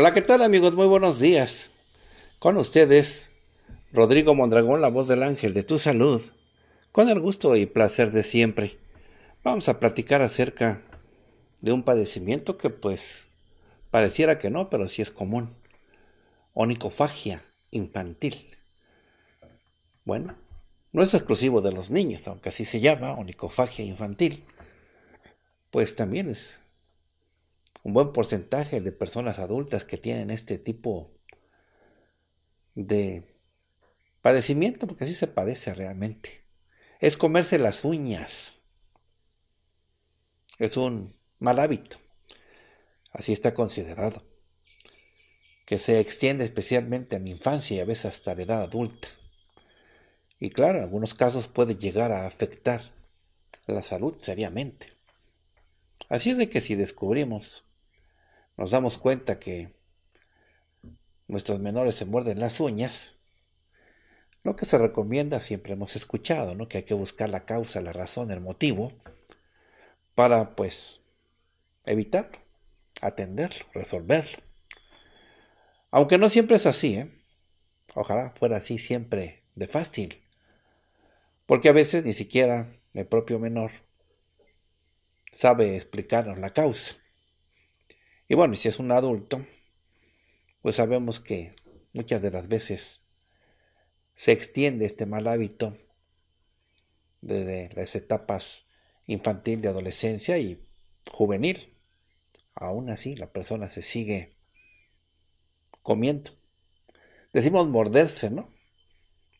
Hola, ¿qué tal amigos? Muy buenos días. Con ustedes, Rodrigo Mondragón, la voz del ángel de tu salud. Con el gusto y placer de siempre. Vamos a platicar acerca de un padecimiento que pues pareciera que no, pero sí es común. Onicofagia infantil. Bueno, no es exclusivo de los niños, aunque así se llama, onicofagia infantil. Pues también es un buen porcentaje de personas adultas que tienen este tipo de padecimiento, porque así se padece realmente. Es comerse las uñas. Es un mal hábito. Así está considerado. Que se extiende especialmente en la infancia y a veces hasta la edad adulta. Y claro, en algunos casos puede llegar a afectar la salud seriamente. Así es de que si descubrimos nos damos cuenta que nuestros menores se muerden las uñas, lo que se recomienda siempre hemos escuchado, ¿no? Que hay que buscar la causa, la razón, el motivo para pues evitarlo, atenderlo, resolverlo. Aunque no siempre es así, ¿eh? Ojalá fuera así siempre de fácil. Porque a veces ni siquiera el propio menor sabe explicarnos la causa. Y bueno, si es un adulto, pues sabemos que muchas de las veces se extiende este mal hábito desde las etapas infantil, de adolescencia y juvenil. Aún así, la persona se sigue comiendo. Decimos morderse, ¿no?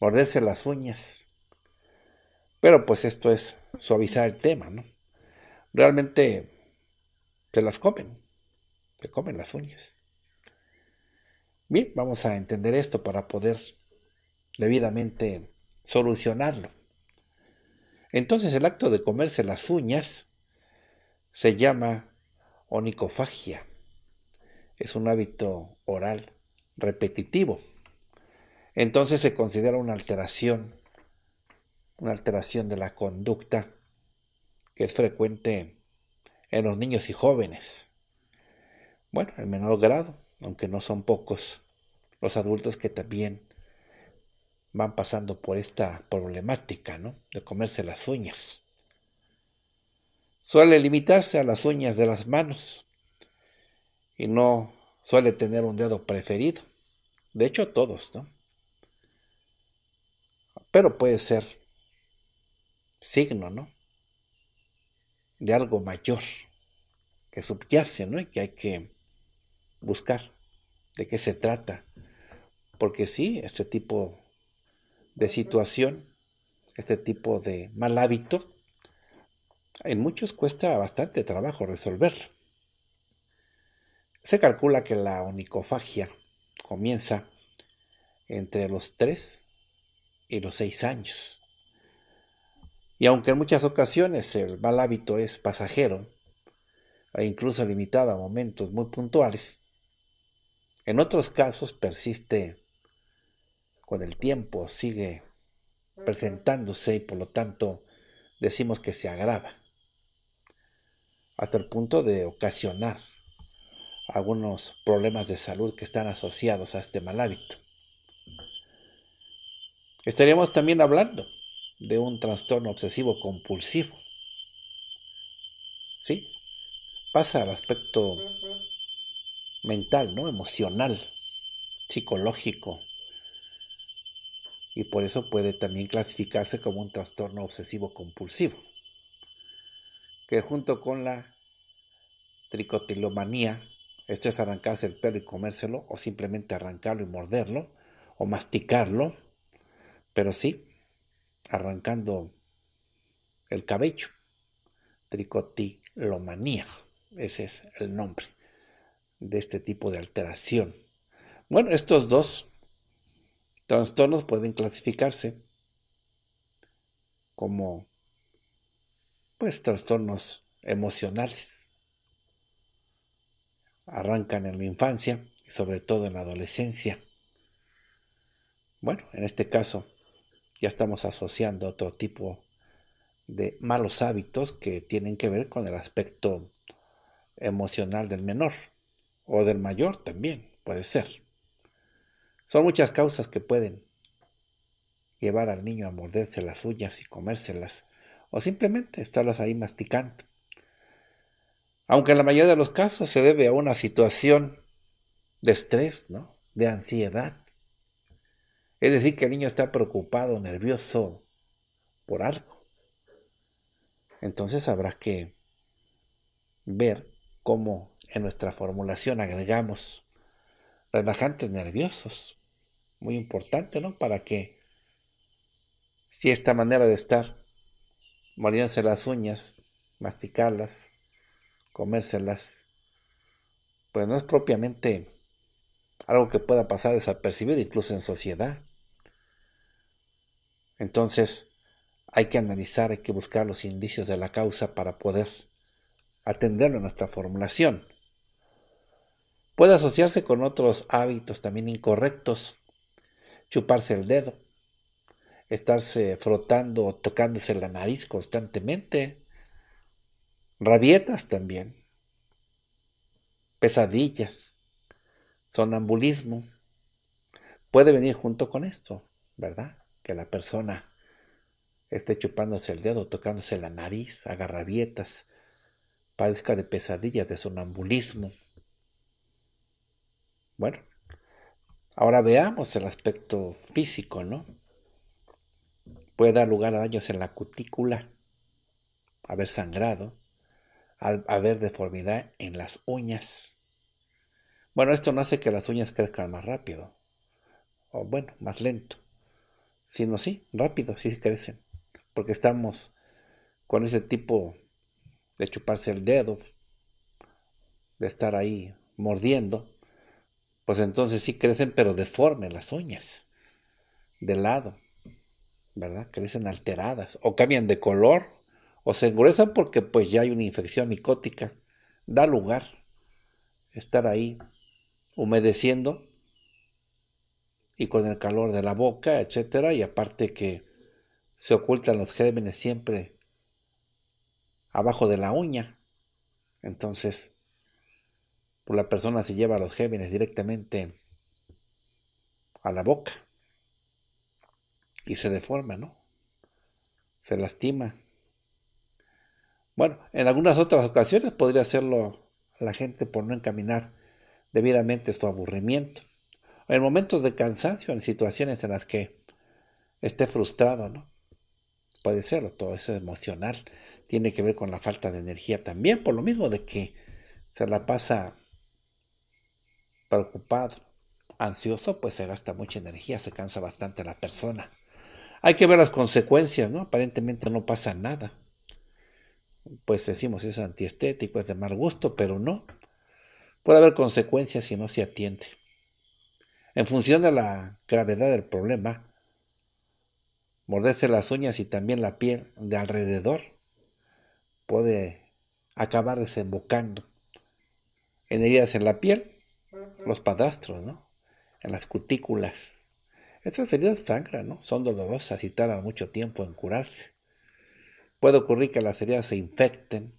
Morderse las uñas. Pero pues esto es suavizar el tema, ¿no? Realmente se las comen te comen las uñas. Bien, vamos a entender esto para poder debidamente solucionarlo. Entonces el acto de comerse las uñas se llama onicofagia. Es un hábito oral repetitivo. Entonces se considera una alteración, una alteración de la conducta que es frecuente en los niños y jóvenes. Bueno, en menor grado, aunque no son pocos, los adultos que también van pasando por esta problemática, ¿no? De comerse las uñas. Suele limitarse a las uñas de las manos y no suele tener un dedo preferido. De hecho, todos, ¿no? Pero puede ser signo, ¿no? De algo mayor que subyace, ¿no? Y que hay que buscar de qué se trata. Porque sí, este tipo de situación, este tipo de mal hábito, en muchos cuesta bastante trabajo resolverlo. Se calcula que la onicofagia comienza entre los 3 y los 6 años. Y aunque en muchas ocasiones el mal hábito es pasajero e incluso limitado a momentos muy puntuales, en otros casos persiste con el tiempo, sigue presentándose y por lo tanto decimos que se agrava hasta el punto de ocasionar algunos problemas de salud que están asociados a este mal hábito. Estaríamos también hablando de un trastorno obsesivo compulsivo. ¿Sí? Pasa al aspecto mental, ¿no? Emocional, psicológico. Y por eso puede también clasificarse como un trastorno obsesivo compulsivo, que junto con la tricotilomanía, esto es arrancarse el pelo y comérselo, o simplemente arrancarlo y morderlo, o masticarlo, pero sí, arrancando el cabello. Tricotilomanía, ese es el nombre de este tipo de alteración. Bueno, estos dos trastornos pueden clasificarse como pues trastornos emocionales. Arrancan en la infancia y sobre todo en la adolescencia. Bueno, en este caso ya estamos asociando otro tipo de malos hábitos que tienen que ver con el aspecto emocional del menor o del mayor también, puede ser. Son muchas causas que pueden llevar al niño a morderse las uñas y comérselas o simplemente estarlas ahí masticando. Aunque en la mayoría de los casos se debe a una situación de estrés, ¿no? De ansiedad. Es decir, que el niño está preocupado, nervioso por algo. Entonces habrá que ver cómo en nuestra formulación agregamos relajantes nerviosos. Muy importante, ¿no? Para que si esta manera de estar mordiéndose las uñas, masticarlas, comérselas, pues no es propiamente algo que pueda pasar desapercibido incluso en sociedad. Entonces, hay que analizar, hay que buscar los indicios de la causa para poder atenderlo en nuestra formulación. Puede asociarse con otros hábitos también incorrectos, chuparse el dedo, estarse frotando o tocándose la nariz constantemente, rabietas también, pesadillas, sonambulismo, puede venir junto con esto, ¿verdad? Que la persona esté chupándose el dedo, tocándose la nariz, haga rabietas, padezca de pesadillas, de sonambulismo. Bueno, ahora veamos el aspecto físico, ¿no? Puede dar lugar a daños en la cutícula, haber sangrado, haber deformidad en las uñas. Bueno, esto no hace que las uñas crezcan más rápido, o bueno, más lento, sino sí, rápido, sí crecen, porque estamos con ese tipo de chuparse el dedo, de estar ahí mordiendo, pues entonces sí crecen, pero deformen las uñas, de lado. ¿verdad? Crecen alteradas o cambian de color o se engruesan porque pues ya hay una infección micótica. Da lugar estar ahí humedeciendo y con el calor de la boca, etcétera, y aparte que se ocultan los gérmenes siempre abajo de la uña. Entonces, pues la persona se lleva los gérmenes directamente a la boca y se deforma, ¿no? Se lastima. Bueno, en algunas otras ocasiones podría hacerlo la gente por no encaminar debidamente su aburrimiento. En momentos de cansancio, en situaciones en las que esté frustrado, ¿no? Puede ser, todo eso emocional tiene que ver con la falta de energía también, por lo mismo de que se la pasa preocupado, ansioso, pues se gasta mucha energía, se cansa bastante la persona. Hay que ver las consecuencias, ¿no? Aparentemente no pasa nada. Pues decimos es antiestético, es de mal gusto, pero no. Puede haber consecuencias si no se atiende. En función de la gravedad del problema, morderse las uñas y también la piel de alrededor puede acabar desembocando en heridas en la piel, los padrastros, ¿no? En las cutículas, esas heridas sangran, ¿no? Son dolorosas y tardan mucho tiempo en curarse. Puede ocurrir que las heridas se infecten.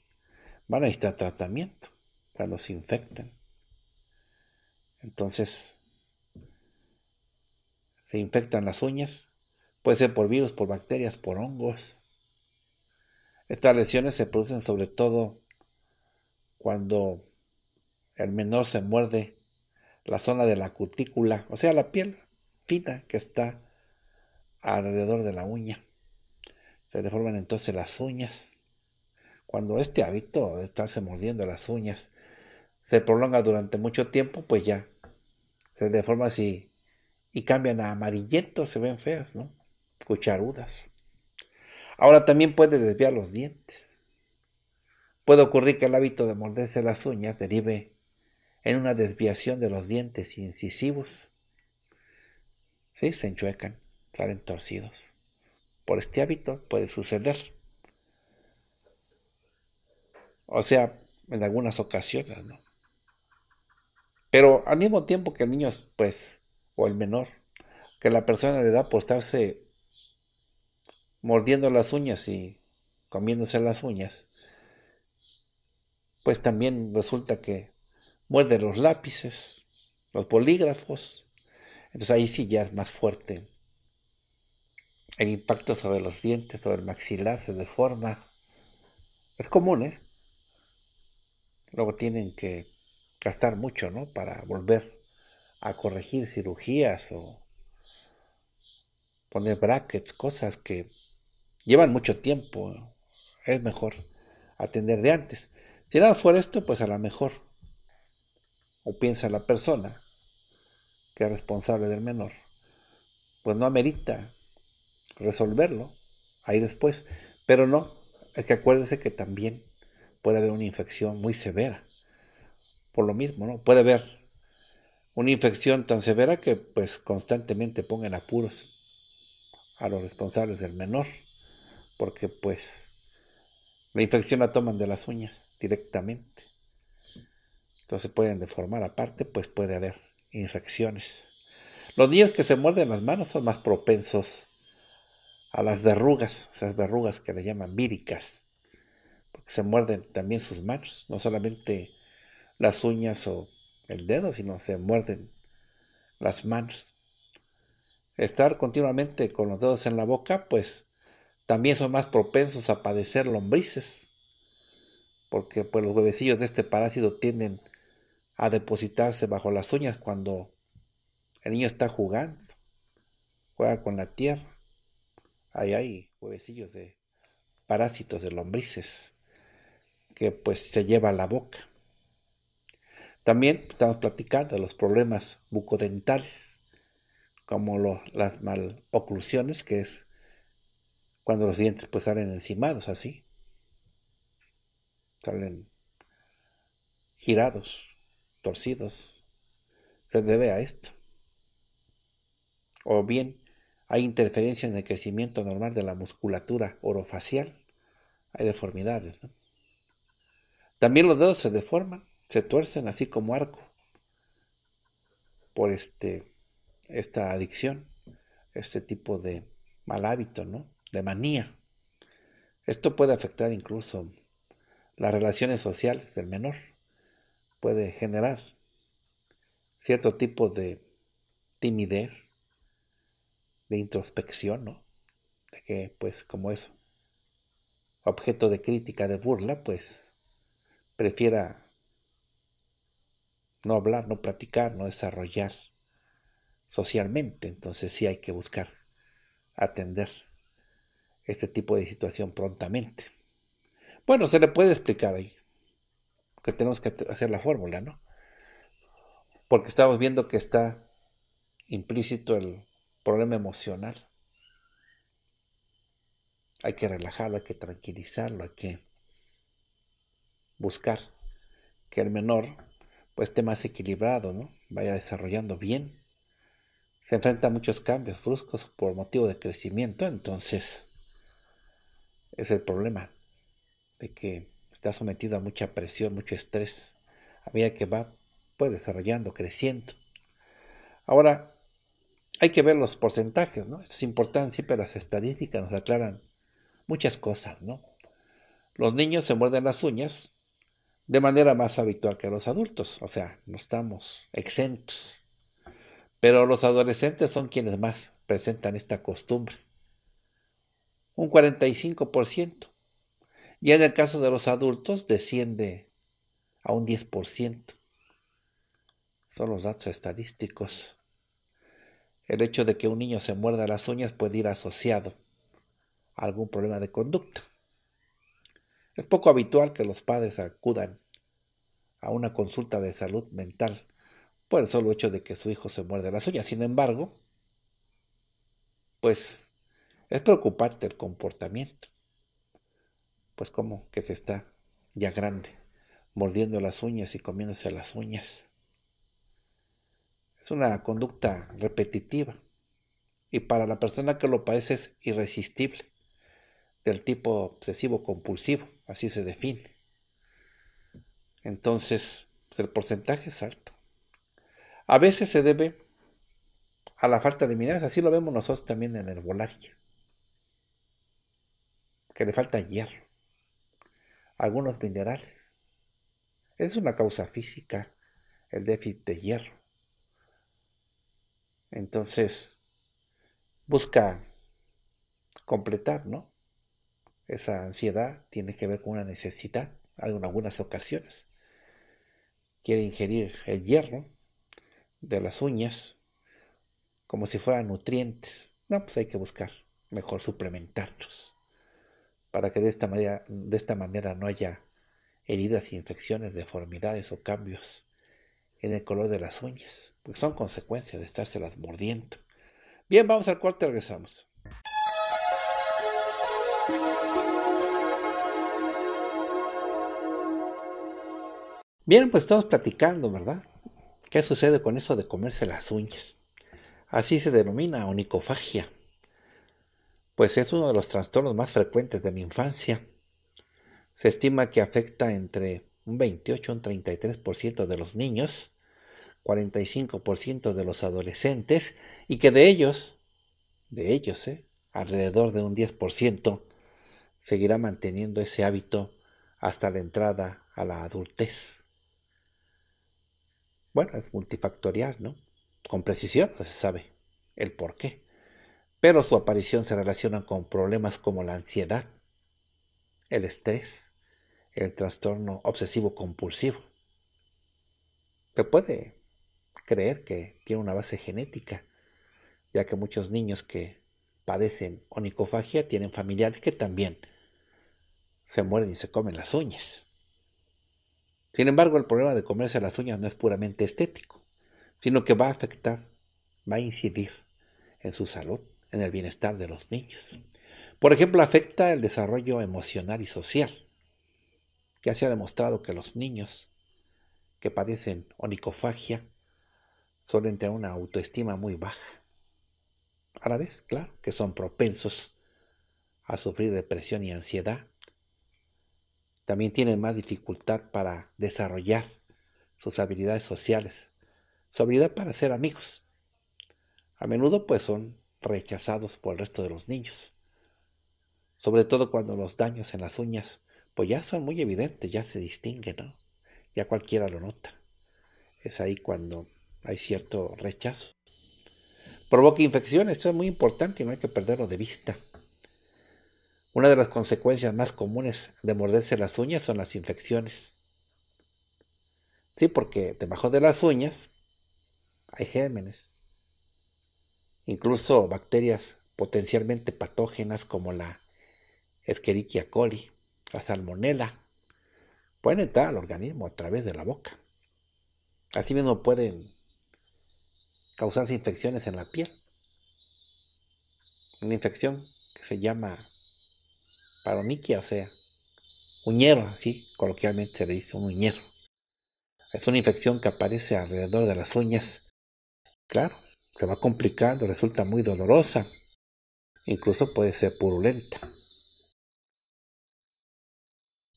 Van a necesitar tratamiento cuando se infecten. Entonces, se infectan las uñas. Puede ser por virus, por bacterias, por hongos. Estas lesiones se producen sobre todo cuando el menor se muerde la zona de la cutícula, o sea, la piel, que está alrededor de la uña. Se deforman entonces las uñas. Cuando este hábito de estarse mordiendo las uñas se prolonga durante mucho tiempo, pues ya se deforma así y cambian a amarillentos, se ven feas, ¿no? Cucharudas. Ahora también puede desviar los dientes. Puede ocurrir que el hábito de morderse las uñas derive en una desviación de los dientes incisivos. Sí, se enchuecan, salen torcidos. Por este hábito puede suceder. O sea, en algunas ocasiones, ¿no? Pero al mismo tiempo que el niño, pues, o el menor, que la persona le da por estarse mordiendo las uñas y comiéndose las uñas, pues también resulta que muerde los lápices, los polígrafos. Entonces ahí sí ya es más fuerte. El impacto sobre los dientes, sobre el maxilar, se deforma. Es común, ¿eh? Luego tienen que gastar mucho, ¿no? Para volver a corregir cirugías o poner brackets, cosas que llevan mucho tiempo. Es mejor atender de antes. Si nada fuera esto, pues a lo mejor, o piensa la persona que es responsable del menor, pues no amerita resolverlo ahí después. Pero no, es que acuérdese que también puede haber una infección muy severa. Por lo mismo, ¿no? Puede haber una infección tan severa que pues constantemente pongan apuros a los responsables del menor, porque pues la infección la toman de las uñas directamente. Entonces pueden deformar aparte, pues puede haber infecciones. Los niños que se muerden las manos son más propensos a las verrugas, esas verrugas que le llaman víricas se muerden también sus manos, no solamente las uñas o el dedo, sino se muerden las manos. Estar continuamente con los dedos en la boca, pues también son más propensos a padecer lombrices, porque pues los huevecillos de este parásito tienden a depositarse bajo las uñas cuando el niño está jugando, juega con la tierra. Ahí hay huevecillos de parásitos de lombrices que pues se lleva a la boca. También estamos platicando de los problemas bucodentales, como las maloclusiones, que es cuando los dientes pues salen encimados así, salen girados, torcidos, se debe a esto. O bien hay interferencia en el crecimiento normal de la musculatura orofacial, hay deformidades. También los dedos se deforman, se tuercen así como arco por este, esta adicción, este tipo de mal hábito, ¿no? De manía. Esto puede afectar incluso las relaciones sociales del menor. Puede generar cierto tipo de timidez, de introspección, ¿no? De que, pues, como es objeto de crítica, de burla, pues prefiera no hablar, no platicar, no desarrollar socialmente. Entonces sí hay que buscar atender este tipo de situación prontamente. Bueno, se le puede explicar ahí que tenemos que hacer la fórmula, ¿no? Porque estamos viendo que está implícito el problema emocional. Hay que relajarlo, hay que tranquilizarlo, hay que buscar que el menor pues esté más equilibrado, ¿no? Vaya desarrollando bien. Se enfrenta a muchos cambios bruscos por motivo de crecimiento, entonces es el problema de que está sometido a mucha presión, mucho estrés, a medida que va pues desarrollando, creciendo. Ahora, hay que ver los porcentajes, ¿no? Esto es importante, siempre las estadísticas nos aclaran muchas cosas, ¿no? Los niños se muerden las uñas de manera más habitual que los adultos, o sea, no estamos exentos. Pero los adolescentes son quienes más presentan esta costumbre. Un 45%. Y en el caso de los adultos desciende a un 10%. Son los datos estadísticos. El hecho de que un niño se muerda las uñas puede ir asociado a algún problema de conducta. Es poco habitual que los padres acudan a una consulta de salud mental por el solo hecho de que su hijo se muerde las uñas. Sin embargo, pues Es preocupante el comportamiento. Pues como que se está ya grande, mordiendo las uñas y comiéndose las uñas. Es una conducta repetitiva y para la persona que lo padece es irresistible, del tipo obsesivo compulsivo, así se define. Entonces, pues, el porcentaje es alto. A veces se debe a la falta de minerales, así lo vemos nosotros también en el volaria, que le falta hierro, algunos minerales. Es una causa física el déficit de hierro. Entonces, busca completar, ¿no? Esa ansiedad tiene que ver con una necesidad en algunas ocasiones. Quiere ingerir el hierro de las uñas como si fueran nutrientes. No, pues hay que buscar mejor suplementarlos para que de esta manera, de esta manera no haya heridas, infecciones, deformidades o cambios en el color de las uñas, porque son consecuencias de estárselas mordiendo. Bien, vamos al cuarto y regresamos. Bien, pues estamos platicando, ¿verdad? ¿Qué sucede con eso de comerse las uñas? Así se denomina onicofagia, pues es uno de los trastornos más frecuentes de la infancia. Se estima que afecta entre un 28 y un 33% de los niños 45% de los adolescentes y que de ellos, de ellos, ¿eh? alrededor de un 10%, seguirá manteniendo ese hábito hasta la entrada a la adultez. Bueno, es multifactorial, ¿no? Con precisión no se sabe el por qué, pero su aparición se relaciona con problemas como la ansiedad, el estrés, el trastorno obsesivo compulsivo. Se puede creer que tiene una base genética, ya que muchos niños que padecen onicofagia tienen familiares que también se mueren y se comen las uñas. Sin embargo, el problema de comerse las uñas no es puramente estético, sino que va a afectar, va a incidir en su salud, en el bienestar de los niños. Por ejemplo, afecta el desarrollo emocional y social. Ya se ha demostrado que los niños que padecen onicofagia suelen tener una autoestima muy baja. A la vez, claro, que son propensos a sufrir depresión y ansiedad. También tienen más dificultad para desarrollar sus habilidades sociales, su habilidad para ser amigos. A menudo pues son rechazados por el resto de los niños. Sobre todo cuando los daños en las uñas pues ya son muy evidentes, ya se distinguen, ¿no? Ya cualquiera lo nota. Es ahí cuando hay cierto rechazo. Provoca infecciones, esto es muy importante y no hay que perderlo de vista. Una de las consecuencias más comunes de morderse las uñas son las infecciones. Sí, porque debajo de las uñas hay gérmenes, incluso bacterias potencialmente patógenas como la Escherichia coli, la salmonella, pueden entrar al organismo a través de la boca. Asimismo pueden causarse infecciones en la piel. Una infección que se llama paroniquia, o sea, uñero, así coloquialmente se le dice un uñero. Es una infección que aparece alrededor de las uñas. Claro, se va complicando, resulta muy dolorosa, incluso puede ser purulenta.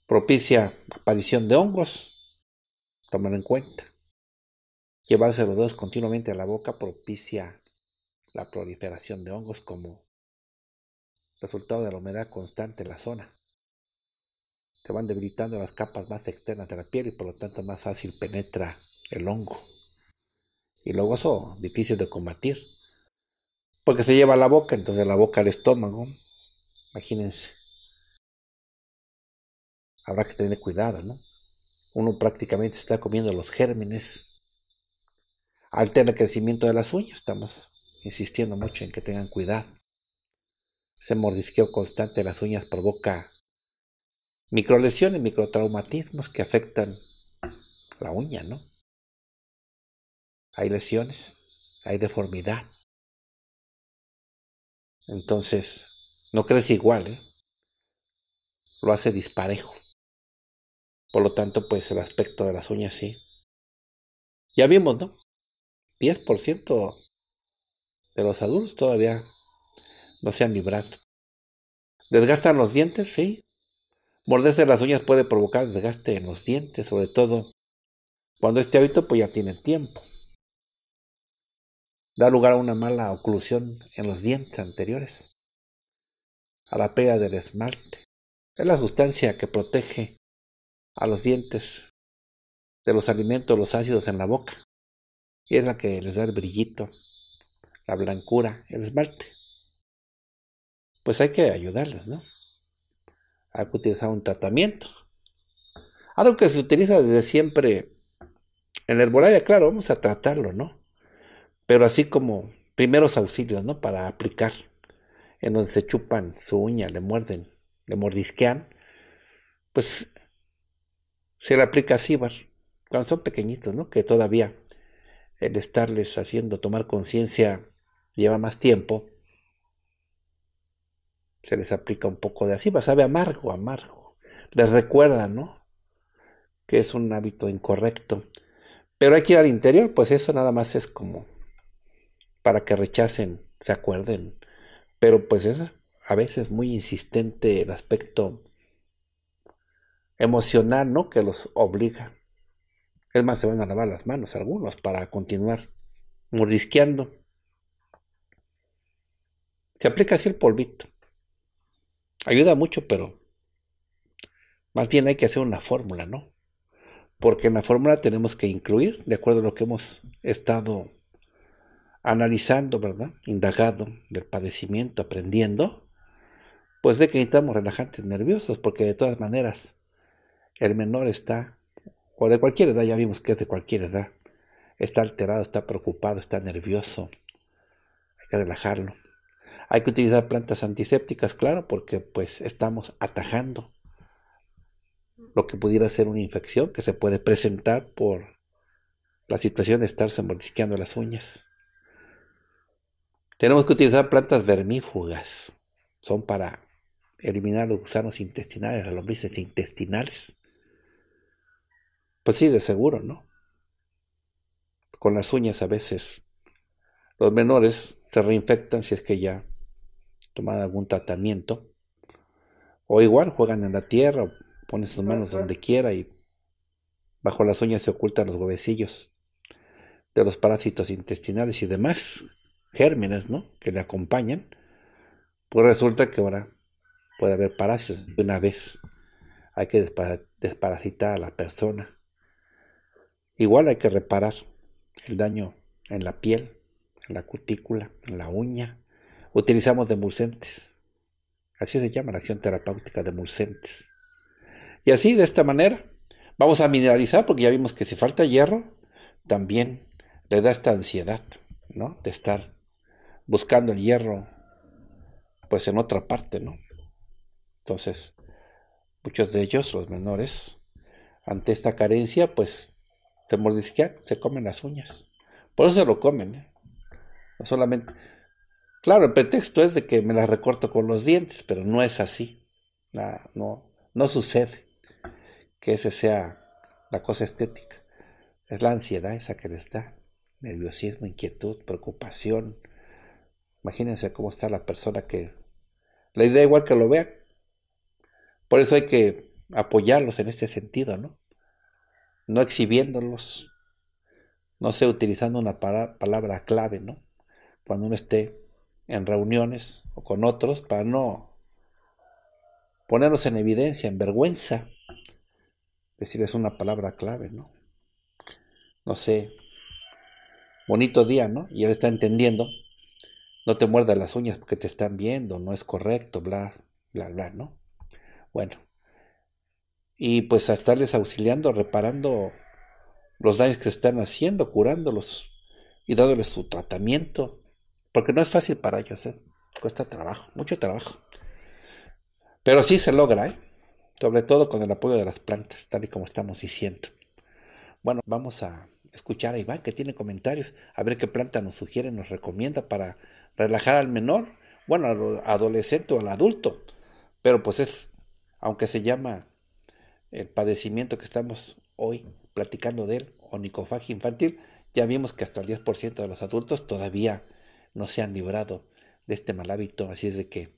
Propicia aparición de hongos, tómalo en cuenta. Llevarse los dedos continuamente a la boca propicia la proliferación de hongos como resultado de la humedad constante en la zona. Se van debilitando las capas más externas de la piel y por lo tanto más fácil penetra el hongo. Y luego eso difícil de combatir. Porque se lleva a la boca, entonces la boca al estómago. Imagínense. Habrá que tener cuidado, ¿no? Uno prácticamente está comiendo los gérmenes altera el crecimiento de las uñas. Estamos insistiendo mucho en que tengan cuidado. Ese mordisqueo constante de las uñas provoca microlesiones, microtraumatismos que afectan la uña, ¿no? Hay lesiones, hay deformidad. Entonces, no crece igual, ¿eh? lo hace disparejo. Por lo tanto, pues el aspecto de las uñas sí. Ya vimos, ¿no? 10% de los adultos todavía no se han librado. ¿Desgastan los dientes? Sí. Morderse las uñas puede provocar desgaste en los dientes, sobre todo cuando este hábito pues ya tiene tiempo. Da lugar a una mala oclusión en los dientes anteriores, a la pérdida del esmalte. Es la sustancia que protege a los dientes de los alimentos, los ácidos en la boca. Y es la que les da el brillito, la blancura, el esmalte. Pues hay que ayudarles, ¿no? Hay que utilizar un tratamiento. Algo que se utiliza desde siempre en la herbolaria, claro, vamos a tratarlo, ¿no? Pero así como primeros auxilios, ¿no? Para aplicar, en donde se chupan su uña, le muerden, le mordisquean, pues se le aplica cibar, cuando son pequeñitos, ¿no? Que todavía el estarles haciendo tomar conciencia lleva más tiempo, se les aplica un poco de va sabe amargo, amargo. Les recuerda, ¿no? Que es un hábito incorrecto. Pero hay que ir al interior, pues eso nada más es como para que rechacen, se acuerden. Pero pues es a veces muy insistente el aspecto emocional, ¿no? Que los obliga. Es más, se van a lavar las manos algunos para continuar mordisqueando. Se aplica así el polvito. Ayuda mucho, pero más bien hay que hacer una fórmula, ¿no? Porque en la fórmula tenemos que incluir, de acuerdo a lo que hemos estado analizando, ¿verdad? Indagado del padecimiento, aprendiendo, pues de que necesitamos relajantes nerviosos, porque de todas maneras el menor está, o de cualquier edad, ya vimos que es de cualquier edad, está alterado, está preocupado, está nervioso, hay que relajarlo. Hay que utilizar plantas antisépticas, claro, porque pues estamos atajando lo que pudiera ser una infección que se puede presentar por la situación de estarse mordisqueando las uñas. Tenemos que utilizar plantas vermífugas. Son para eliminar los gusanos intestinales, las lombrices intestinales. Pues sí, de seguro, ¿no? Con las uñas a veces los menores se reinfectan si es que ya tomar algún tratamiento. O igual juegan en la tierra, o ponen sus manos donde quiera y bajo las uñas se ocultan los huevecillos de los parásitos intestinales y demás gérmenes, ¿no? Que le acompañan. Pues resulta que ahora puede haber parásitos de una vez. Hay que desparasitar a la persona. Igual hay que reparar el daño en la piel, en la cutícula, en la uña, utilizamos demulcentes. Así se llama la acción terapéutica de demulcentes. Y así, de esta manera, vamos a mineralizar, porque ya vimos que si falta hierro, también le da esta ansiedad, ¿no? De estar buscando el hierro, pues en otra parte, ¿no? Entonces, muchos de ellos, los menores, ante esta carencia, pues se mordisquean, se comen las uñas. Por eso se lo comen, ¿eh? No solamente, Claro, el pretexto es de que me las recorto con los dientes, pero no es así. no, no sucede que esa sea la cosa estética. Es la ansiedad esa que les da. Nerviosismo, inquietud, preocupación. Imagínense cómo está la persona que... La idea igual que lo vean. Por eso hay que apoyarlos en este sentido, ¿no? No exhibiéndolos. No sé, utilizando una palabra clave, ¿no? Cuando uno esté en reuniones o con otros para no ponernos en evidencia, en vergüenza. Decirles una palabra clave, ¿no? No sé, bonito día, ¿no? Y él está entendiendo. No te muerdas las uñas porque te están viendo, no es correcto, bla, bla, bla, ¿no? Bueno. Y pues a estarles auxiliando, reparando los daños que se están haciendo, curándolos y dándoles su tratamiento porque no es fácil para ellos, ¿eh? cuesta trabajo, mucho trabajo. Pero sí se logra, ¿eh? sobre todo con el apoyo de las plantas, tal y como estamos diciendo. Bueno, vamos a escuchar a Iván que tiene comentarios, a ver qué planta nos sugiere, nos recomienda para relajar al menor bueno, al adolescente o al adulto, pero pues es, aunque se llama el padecimiento que estamos hoy platicando de él, onicofagia infantil, ya vimos que hasta el 10% de los adultos todavía no se han librado de este mal hábito, así es de que,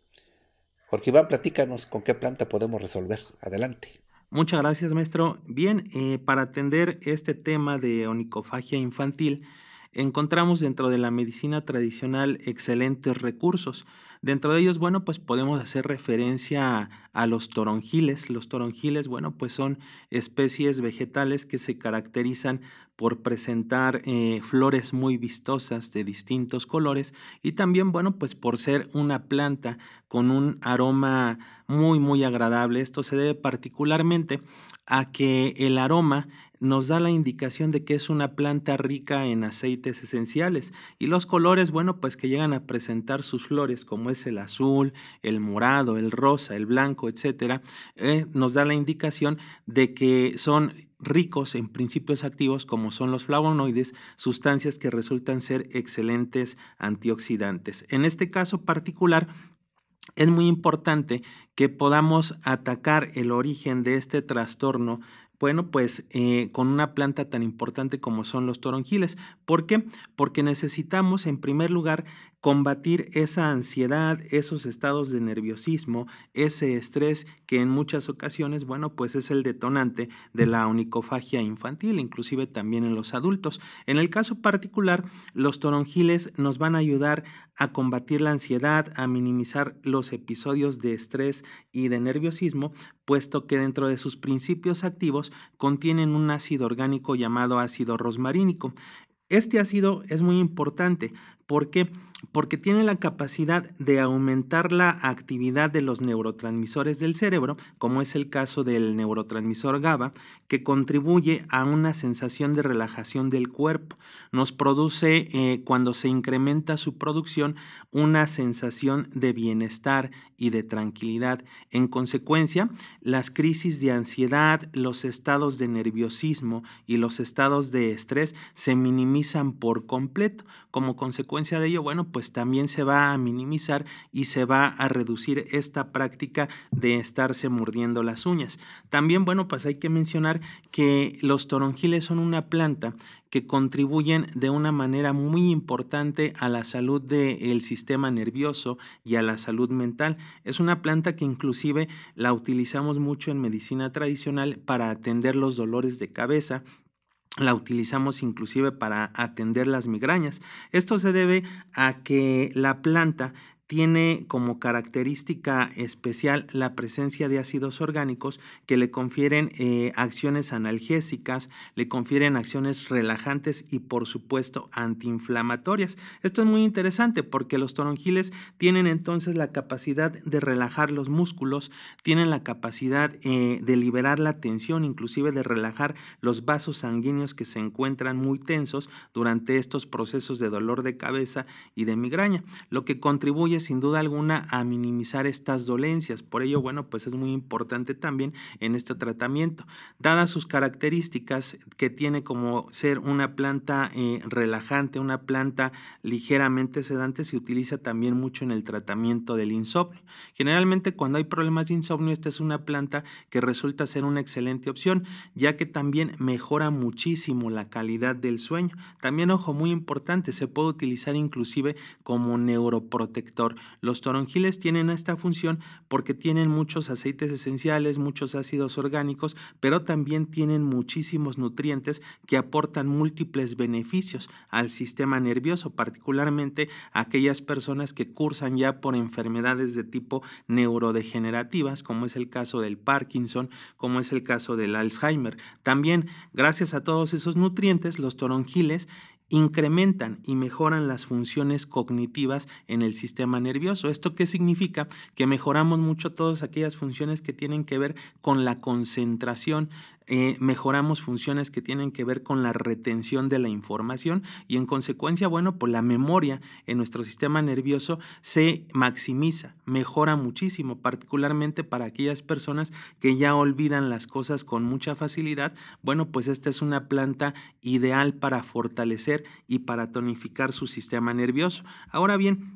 Jorge Iván, platícanos con qué planta podemos resolver. Adelante. Muchas gracias, maestro. Bien, eh, para atender este tema de onicofagia infantil, encontramos dentro de la medicina tradicional excelentes recursos. Dentro de ellos, bueno, pues podemos hacer referencia a, los toronjiles. Los toronjiles, bueno, pues son especies vegetales que se caracterizan por presentar eh, flores muy vistosas de distintos colores y también, bueno, pues por ser una planta con un aroma muy, muy agradable. Esto se debe particularmente a que el aroma nos da la indicación de que es una planta rica en aceites esenciales y los colores, bueno, pues que llegan a presentar sus flores como es el azul, el morado, el rosa, el blanco, etcétera, eh, nos da la indicación de que son ricos en principios activos como son los flavonoides, sustancias que resultan ser excelentes antioxidantes. En este caso particular, es muy importante que podamos atacar el origen de este trastorno bueno, pues eh, con una planta tan importante como son los toronjiles. ¿Por qué? Porque necesitamos en primer lugar combatir esa ansiedad, esos estados de nerviosismo, ese estrés que en muchas ocasiones, bueno, pues es el detonante de la onicofagia infantil, inclusive también en los adultos. En el caso particular, los toronjiles nos van a ayudar a combatir la ansiedad, a minimizar los episodios de estrés y de nerviosismo, puesto que dentro de sus principios activos contienen un ácido orgánico llamado ácido rosmarínico. Este ácido es muy importante. ¿Por qué? Porque tiene la capacidad de aumentar la actividad de los neurotransmisores del cerebro, como es el caso del neurotransmisor GABA, que contribuye a una sensación de relajación del cuerpo. Nos produce, eh, cuando se incrementa su producción, una sensación de bienestar y de tranquilidad. En consecuencia, las crisis de ansiedad, los estados de nerviosismo y los estados de estrés se minimizan por completo. Como consecuencia de ello, bueno, pues también se va a minimizar y se va a reducir esta práctica de estarse mordiendo las uñas. También, bueno, pues hay que mencionar que los toronjiles son una planta que contribuyen de una manera muy importante a la salud del sistema nervioso y a la salud mental. Es una planta que inclusive la utilizamos mucho en medicina tradicional para atender los dolores de cabeza, la utilizamos inclusive para atender las migrañas. Esto se debe a que la planta tiene como característica especial la presencia de ácidos orgánicos que le confieren eh, acciones analgésicas, le confieren acciones relajantes y por supuesto antiinflamatorias. Esto es muy interesante porque los toronjiles tienen entonces la capacidad de relajar los músculos, tienen la capacidad eh, de liberar la tensión, inclusive de relajar los vasos sanguíneos que se encuentran muy tensos durante estos procesos de dolor de cabeza y de migraña, lo que contribuye sin duda alguna a minimizar estas dolencias. Por ello, bueno, pues es muy importante también en este tratamiento. Dadas sus características que tiene como ser una planta eh, relajante, una planta ligeramente sedante, se utiliza también mucho en el tratamiento del insomnio. Generalmente cuando hay problemas de insomnio, esta es una planta que resulta ser una excelente opción, ya que también mejora muchísimo la calidad del sueño. También, ojo, muy importante, se puede utilizar inclusive como neuroprotector los toronjiles tienen esta función porque tienen muchos aceites esenciales, muchos ácidos orgánicos, pero también tienen muchísimos nutrientes que aportan múltiples beneficios al sistema nervioso, particularmente aquellas personas que cursan ya por enfermedades de tipo neurodegenerativas, como es el caso del Parkinson, como es el caso del Alzheimer. También, gracias a todos esos nutrientes, los toronjiles incrementan y mejoran las funciones cognitivas en el sistema nervioso. ¿Esto qué significa? Que mejoramos mucho todas aquellas funciones que tienen que ver con la concentración, eh, mejoramos funciones que tienen que ver con la retención de la información y en consecuencia, bueno, pues la memoria en nuestro sistema nervioso se maximiza, mejora muchísimo, particularmente para aquellas personas que ya olvidan las cosas con mucha facilidad. Bueno, pues esta es una planta ideal para fortalecer y para tonificar su sistema nervioso. Ahora bien,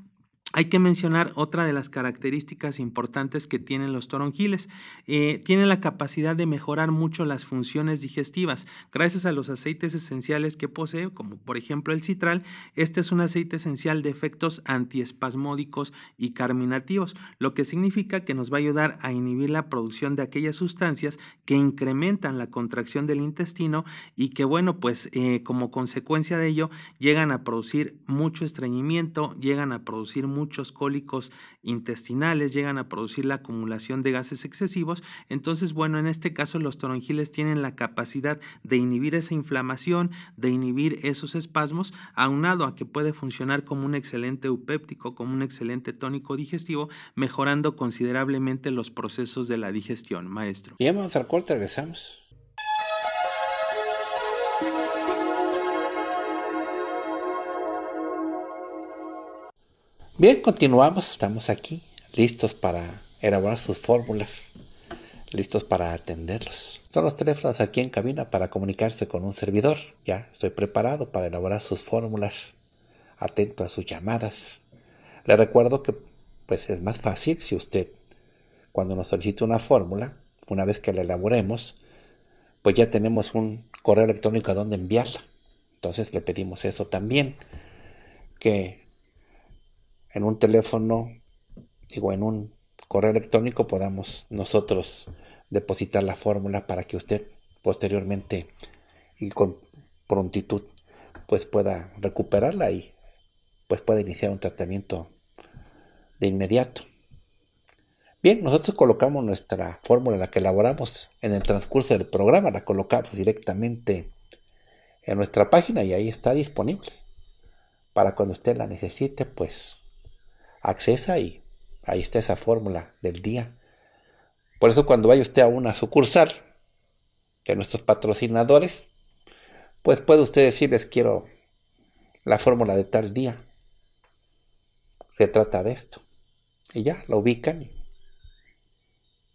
hay que mencionar otra de las características importantes que tienen los toronjiles. Eh, tienen la capacidad de mejorar mucho las funciones digestivas. Gracias a los aceites esenciales que posee, como por ejemplo el citral, este es un aceite esencial de efectos antiespasmódicos y carminativos, lo que significa que nos va a ayudar a inhibir la producción de aquellas sustancias que incrementan la contracción del intestino y que, bueno, pues eh, como consecuencia de ello llegan a producir mucho estreñimiento, llegan a producir muchos cólicos intestinales, llegan a producir la acumulación de gases excesivos. Entonces, bueno, en este caso los toronjiles tienen la capacidad de inhibir esa inflamación, de inhibir esos espasmos, aunado a que puede funcionar como un excelente eupéptico, como un excelente tónico digestivo, mejorando considerablemente los procesos de la digestión, maestro. Y vamos al corte, regresamos. Bien, continuamos. Estamos aquí, listos para elaborar sus fórmulas, listos para atenderlos. Son los teléfonos aquí en cabina para comunicarse con un servidor. Ya estoy preparado para elaborar sus fórmulas, atento a sus llamadas. Le recuerdo que pues es más fácil si usted cuando nos solicita una fórmula, una vez que la elaboremos, pues ya tenemos un correo electrónico a donde enviarla. Entonces le pedimos eso también, que en un teléfono, digo, en un correo electrónico podamos nosotros depositar la fórmula para que usted posteriormente y con prontitud pues pueda recuperarla y pues pueda iniciar un tratamiento de inmediato. Bien, nosotros colocamos nuestra fórmula, la que elaboramos en el transcurso del programa, la colocamos directamente en nuestra página y ahí está disponible. Para cuando usted la necesite, pues accesa y ahí está esa fórmula del día. Por eso cuando vaya usted a una sucursal de nuestros patrocinadores, pues puede usted decirles quiero la fórmula de tal día. Se trata de esto. Y ya, la ubican.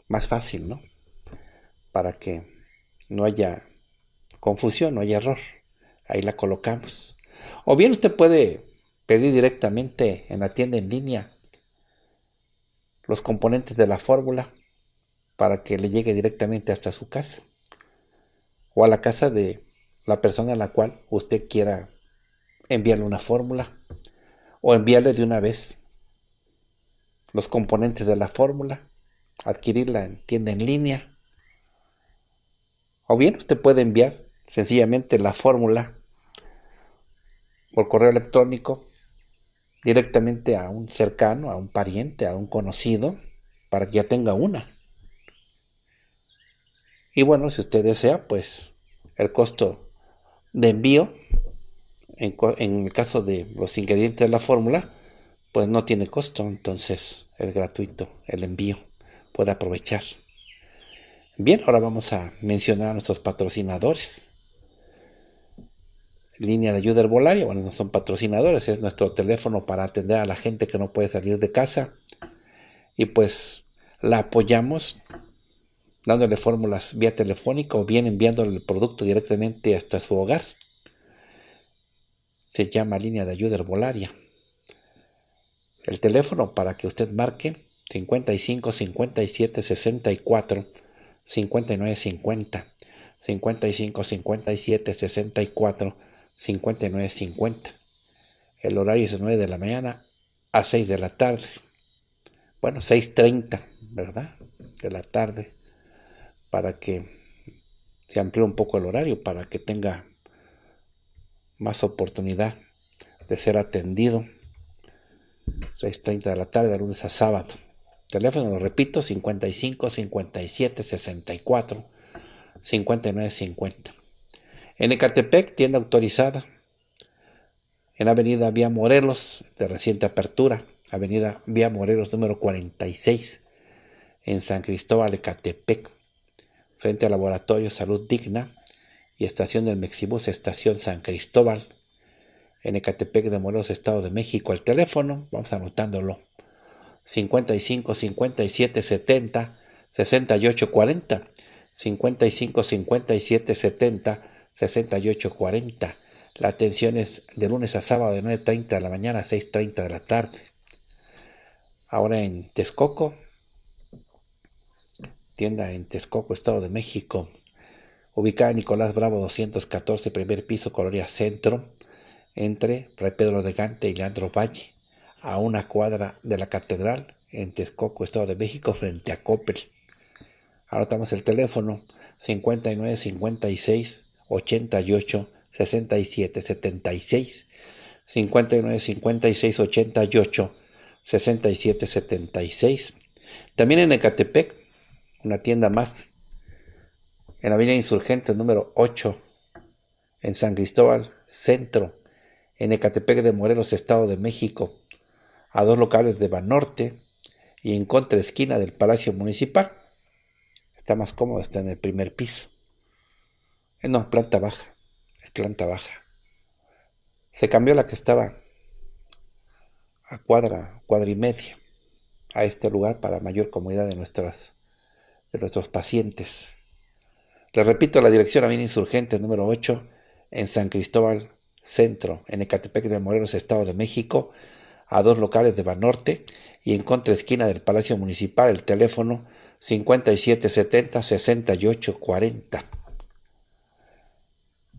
Más fácil, ¿no? Para que no haya confusión, no haya error. Ahí la colocamos. O bien usted puede pedir directamente en la tienda en línea los componentes de la fórmula para que le llegue directamente hasta su casa o a la casa de la persona a la cual usted quiera enviarle una fórmula o enviarle de una vez los componentes de la fórmula, adquirirla en tienda en línea. O bien usted puede enviar sencillamente la fórmula por correo electrónico directamente a un cercano, a un pariente, a un conocido, para que ya tenga una. Y bueno, si usted desea, pues el costo de envío, en, el caso de los ingredientes de la fórmula, pues no tiene costo, entonces es gratuito el envío, puede aprovechar. Bien, ahora vamos a mencionar a nuestros patrocinadores línea de ayuda herbolaria, bueno, no son patrocinadores, es nuestro teléfono para atender a la gente que no puede salir de casa. Y pues la apoyamos dándole fórmulas vía telefónica o bien enviándole el producto directamente hasta su hogar. Se llama línea de ayuda herbolaria. El teléfono para que usted marque 55 57 64 59 50 55 57 64 59.50. El horario es de 9 de la mañana a 6 de la tarde. Bueno, 6.30, ¿verdad? De la tarde. Para que se amplíe un poco el horario, para que tenga más oportunidad de ser atendido. 6.30 de la tarde, de lunes a sábado. Teléfono, lo repito, 55 57 64 59 50. En Ecatepec, tienda autorizada. En Avenida Vía Morelos, de reciente apertura. Avenida Vía Morelos número 46. En San Cristóbal, Ecatepec. Frente al Laboratorio Salud Digna y Estación del Mexibus, Estación San Cristóbal. En Ecatepec de Morelos, Estado de México. El teléfono, vamos anotándolo. 55 57 70 68 40. 55 57 70 6840. La atención es de lunes a sábado de 9.30 de la mañana a 6.30 de la tarde. ahora en Texcoco, tienda en Texcoco, Estado de México, ubicada en Nicolás Bravo 214, primer piso, Colonia Centro, entre Fray Pedro de Gante y Leandro Valle, a una cuadra de la catedral en Texcoco, Estado de México, frente a Coppel. Anotamos el teléfono 59 56 88 67 76 59 56 88 67 76 también en Ecatepec una tienda más en la Avenida Insurgente número 8 en San Cristóbal Centro en Ecatepec de Morelos Estado de México a dos locales de Banorte y en contra esquina del Palacio Municipal. Está más cómodo, está en el primer piso. Eh, no, planta baja. Es planta baja. Se cambió la que estaba a cuadra, cuadra y media a este lugar para mayor comodidad de, nuestras, de nuestros pacientes. Le repito, la dirección Avenida Insurgente número 8 en San Cristóbal Centro, en Ecatepec de Morelos, Estado de México, a dos locales de Banorte y en contra esquina del Palacio Municipal, el teléfono 5770 6840.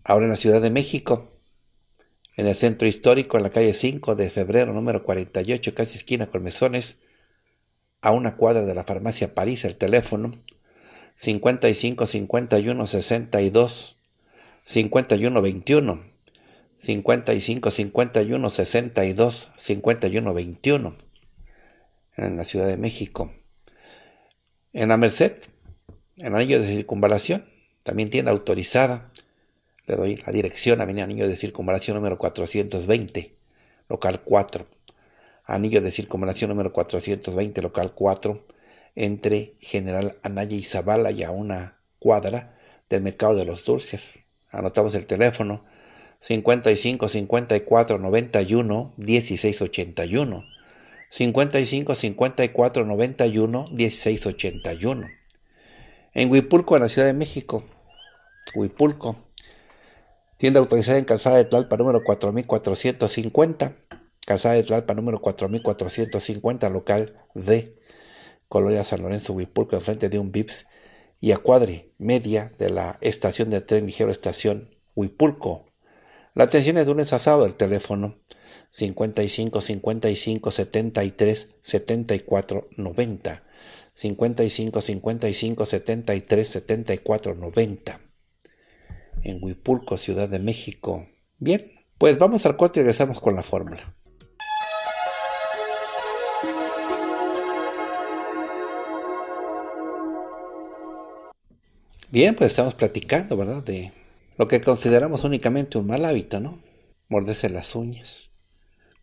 Ahora en la Ciudad de México, en el centro histórico, en la calle 5 de febrero, número 48, casi esquina con mesones, a una cuadra de la farmacia París, el teléfono 55 51 62 51 21 55 51 62 51 21 en la Ciudad de México. En la Merced, en anillo de circunvalación, también tienda autorizada. Le doy la dirección, Avenida Anillo de Circunvalación número 420, local 4. Anillo de Circunvalación número 420, local 4, entre General Anaya y Zavala y a una cuadra del Mercado de los Dulces. Anotamos el teléfono 55 54 91 16 81. 55 54 91 16 81. En Huipulco, en la Ciudad de México. Huipulco. Tienda autorizada en Calzada de Tlalpa número 4450. Calzada de Tlalpa número 4450, local D. Colonia San Lorenzo, Huipulco, enfrente de un VIPS y a cuadre media de la estación de tren ligero estación Huipulco. La atención es de un ensasado del teléfono 55 55 73 74 90. 55 55 73 74 90. En Huipulco, Ciudad de México. Bien, pues vamos al corte y regresamos con la fórmula. Bien, pues estamos platicando, ¿verdad? De lo que consideramos únicamente un mal hábito, ¿no? Morderse las uñas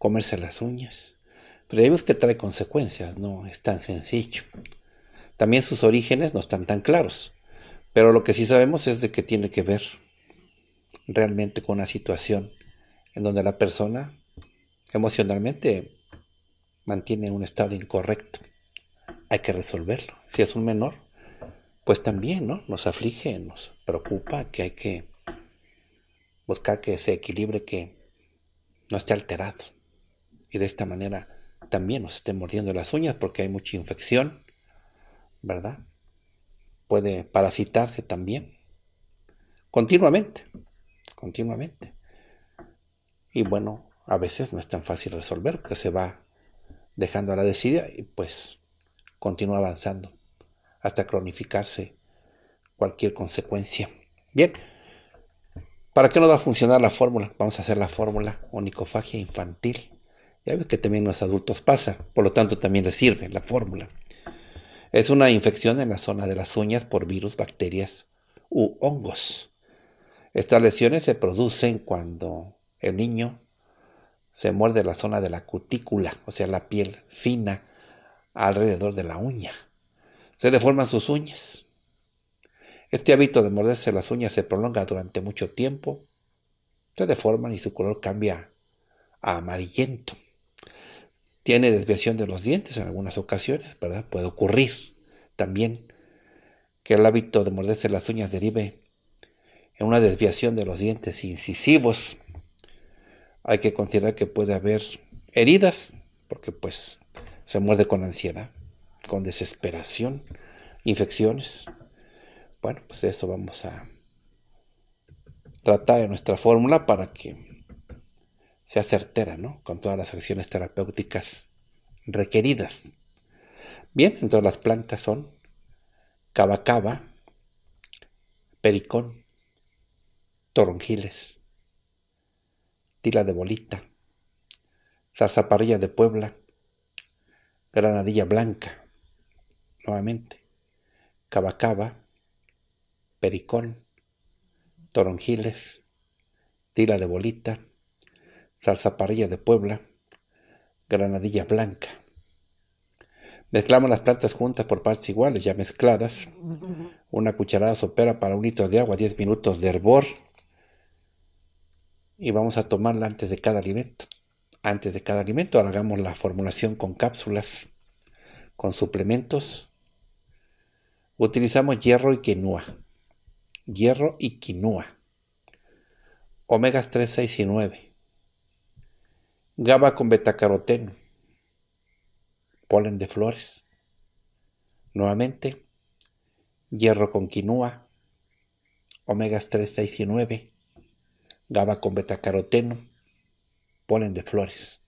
comerse las uñas. Pero vemos que trae consecuencias, no es tan sencillo. También sus orígenes no están tan claros, pero lo que sí sabemos es de que tiene que ver realmente con una situación en donde la persona emocionalmente mantiene un estado incorrecto. Hay que resolverlo. Si es un menor, pues también ¿no? nos aflige, nos preocupa que hay que buscar que se equilibre, que no esté alterado y de esta manera también nos estén mordiendo las uñas porque hay mucha infección, ¿verdad? Puede parasitarse también, continuamente, continuamente. Y bueno, a veces no es tan fácil resolver porque se va dejando a la desidia y pues continúa avanzando hasta cronificarse cualquier consecuencia. Bien, ¿para qué no va a funcionar la fórmula? Vamos a hacer la fórmula onicofagia infantil. Ya ves que también los adultos pasa, por lo tanto también les sirve la fórmula. Es una infección en la zona de las uñas por virus, bacterias u hongos. Estas lesiones se producen cuando el niño se muerde la zona de la cutícula, o sea, la piel fina alrededor de la uña. Se deforman sus uñas. Este hábito de morderse las uñas se prolonga durante mucho tiempo, se deforman y su color cambia a amarillento. Tiene desviación de los dientes en algunas ocasiones, ¿verdad? Puede ocurrir también que el hábito de morderse las uñas derive en una desviación de los dientes incisivos. Hay que considerar que puede haber heridas, porque pues se muerde con ansiedad, con desesperación, infecciones. Bueno, pues eso vamos a tratar en nuestra fórmula para que sea certera, ¿no? Con todas las acciones terapéuticas requeridas. Bien, entonces las plantas son cabacaba, pericón, toronjiles, tila de bolita, zarzaparrilla de Puebla, granadilla blanca, nuevamente, cabacaba, pericón, toronjiles, tila de bolita, zarzaparrilla de Puebla, granadilla blanca. Mezclamos las plantas juntas por partes iguales, ya mezcladas. Una cucharada sopera para un litro de agua, 10 minutos de hervor. Y vamos a tomarla antes de cada alimento. Antes de cada alimento hagamos la formulación con cápsulas, con suplementos. Utilizamos hierro y quinua. Hierro y quinua. Omegas 3, 6 y 9. GABA con betacaroteno polen de flores. Nuevamente, hierro con quinua, omegas 3, 6 y 9, GABA con betacaroteno, polen de flores.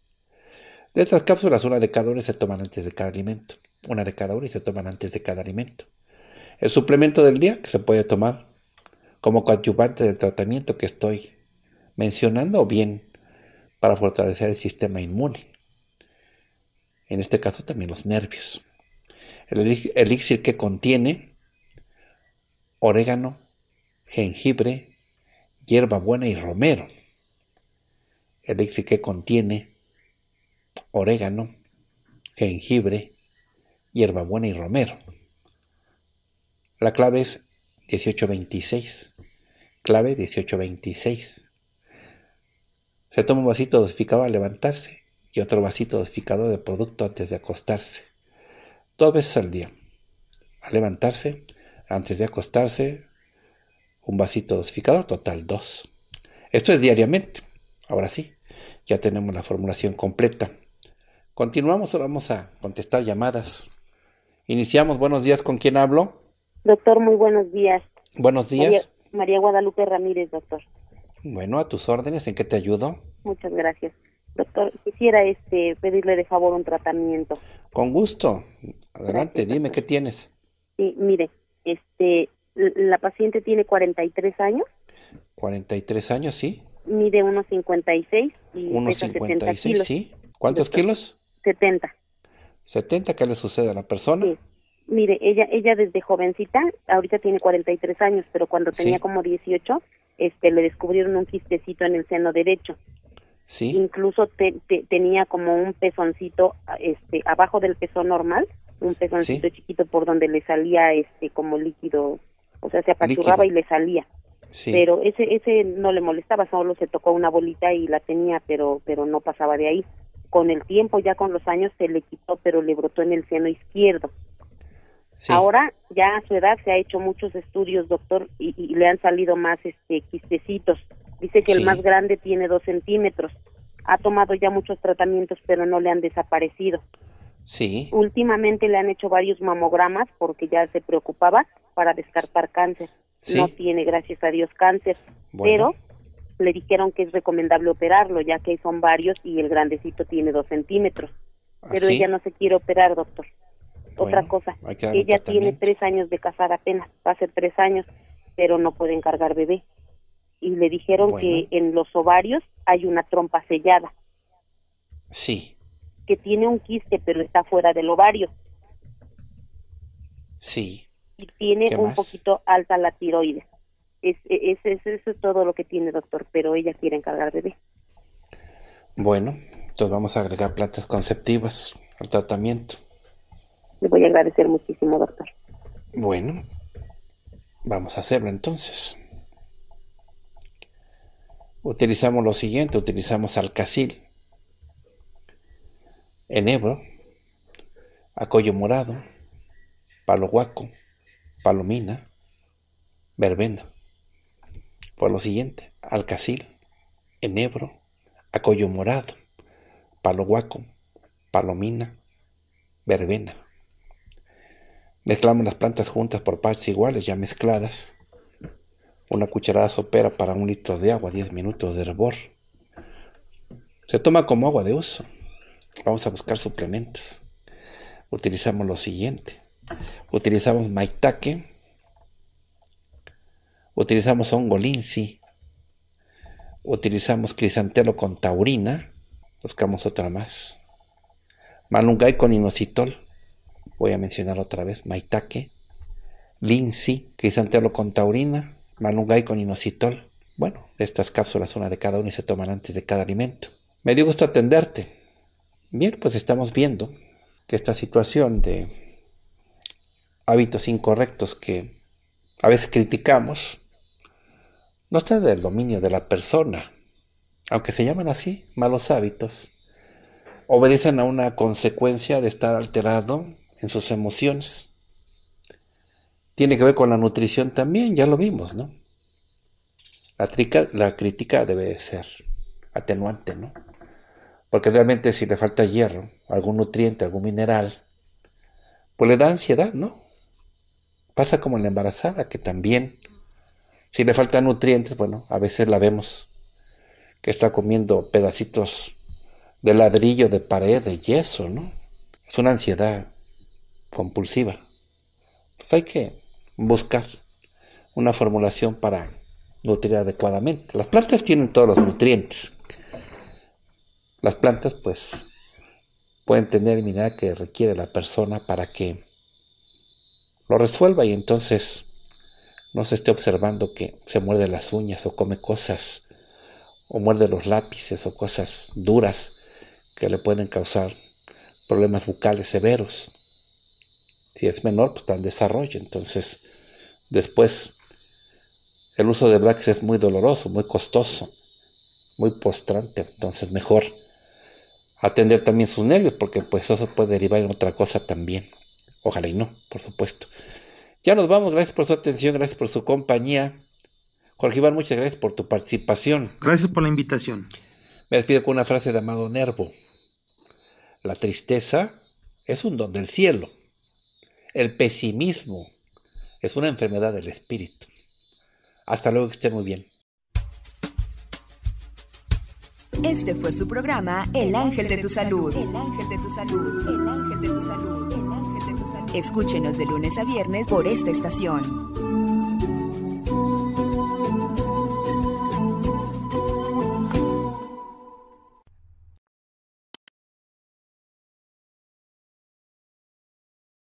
De estas cápsulas, una de cada una se toman antes de cada alimento. Una de cada una y se toman antes de cada alimento. El suplemento del día que se puede tomar como coadyuvante del tratamiento que estoy mencionando o bien para fortalecer el sistema inmune en este caso también los nervios. El elixir que contiene orégano, jengibre, hierbabuena y romero. El elixir que contiene orégano, jengibre, hierbabuena y romero. La clave es 1826. Clave 1826. Se toma un vasito dosificado al levantarse y otro vasito dosificador de producto antes de acostarse. Dos veces al día. Al levantarse, antes de acostarse, un vasito dosificador, total dos. Esto es diariamente. Ahora sí, ya tenemos la formulación completa. Continuamos, ahora vamos a contestar llamadas. Iniciamos, buenos días, ¿con quién hablo? Doctor, muy buenos días. Buenos días. María, Guadalupe Ramírez, doctor. Bueno, a tus órdenes, ¿en qué te ayudo? Muchas gracias. Doctor, quisiera este pedirle de favor un tratamiento. Con gusto. Adelante, dime qué tienes. Sí, mire, este la paciente tiene 43 años. 43 años, sí. Mide unos 56 y unos 56, sí. ¿Cuántos kilos? 70. 70, ¿qué le sucede a la persona? Sí. Mire, ella ella desde jovencita, ahorita tiene 43 años, pero cuando tenía como 18, este le descubrieron un quistecito en el seno derecho. Incluso tenía como un pezoncito este abajo del pezón normal, un pezoncito chiquito por donde le salía este como líquido, o sea, se apachurraba y le salía. Pero ese ese no le molestaba, solo se tocó una bolita y la tenía, pero pero no pasaba de ahí. Con el tiempo, ya con los años se le quitó, pero le brotó en el seno izquierdo. Ahora ya a su edad se ha hecho muchos estudios, doctor, y, y le han salido más este quistecitos Dice que el más grande tiene dos centímetros. Ha tomado ya muchos tratamientos, pero no le han desaparecido. Sí. Últimamente le han hecho varios mamogramas porque ya se preocupaba para descartar cáncer. No tiene, gracias a Dios, cáncer. Pero le dijeron que es recomendable operarlo, ya que son varios y el grandecito tiene dos centímetros. ¿Ah, pero ella no se quiere operar, doctor. Otra cosa, ella tiene tres años de casada apenas, va a ser tres años, pero no puede encargar bebé y le dijeron que en los ovarios hay una trompa sellada. Sí. Que tiene un quiste, pero está fuera del ovario. Sí. Y tiene un poquito alta la tiroides. Es, es, es, eso es todo lo que tiene, doctor, pero ella quiere encargar bebé. Bueno, entonces vamos a agregar plantas conceptivas al tratamiento. Le voy a agradecer muchísimo, doctor. Bueno, vamos a hacerlo entonces. Utilizamos lo siguiente, utilizamos alcacil, enebro, acollo morado, palo guaco, palomina, verbena. Por lo siguiente, alcacil, enebro, acollo morado, palo guaco, palomina, verbena. Mezclamos las plantas juntas por partes iguales, ya mezcladas. Una cucharada sopera para un litro de agua, 10 minutos de hervor. Se toma como agua de uso. Vamos a buscar suplementos. Utilizamos lo siguiente. Utilizamos maitake. Utilizamos hongo linsi. Utilizamos crisantelo con taurina. Buscamos otra más. Malungay con inositol. Voy a mencionar otra vez. Maitake. Linsi. Crisantelo con taurina. Malungay con inositol. Bueno, estas cápsulas una de cada una y se toman antes de cada alimento. Me dio gusto atenderte. Bien, pues estamos viendo que esta situación de hábitos incorrectos que a veces criticamos no está del dominio de la persona, aunque se llaman así, malos hábitos, obedecen a una consecuencia de estar alterado en sus emociones. Tiene que ver con la nutrición también, ya lo vimos, ¿no? La, la crítica debe ser atenuante, ¿no? Porque realmente si le falta hierro, algún nutriente, algún mineral, pues le da ansiedad, ¿no? Pasa como en la embarazada, que también, si le faltan nutrientes, bueno, a veces la vemos que está comiendo pedacitos de ladrillo, de pared, de yeso, ¿no? Es una ansiedad compulsiva. Pues hay que buscar una formulación para nutrir adecuadamente. Las plantas tienen todos los nutrientes, las plantas pues pueden tener mineral que requiere la persona para que lo resuelva y entonces no se esté observando que se muerde las uñas o come cosas o muerde los lápices o cosas duras que le pueden causar problemas bucales severos. Si es menor, pues está en desarrollo. Entonces, después, el uso de Blacks es muy doloroso, muy costoso, muy postrante. Entonces, mejor atender también sus nervios, porque pues eso puede derivar en otra cosa también. Ojalá y no, por supuesto. Ya nos vamos, gracias por su atención, gracias por su compañía. Jorge Iván, muchas gracias por tu participación. Gracias por la invitación. Me despido con una frase de Amado Nervo. La tristeza es un don del cielo. El pesimismo es una enfermedad del espíritu. Hasta luego, que estén muy bien. Este fue su programa El Ángel de tu Salud. El Ángel de tu Salud. El Ángel de tu Salud. El Ángel de tu Salud. Escúchenos de lunes a viernes por esta estación.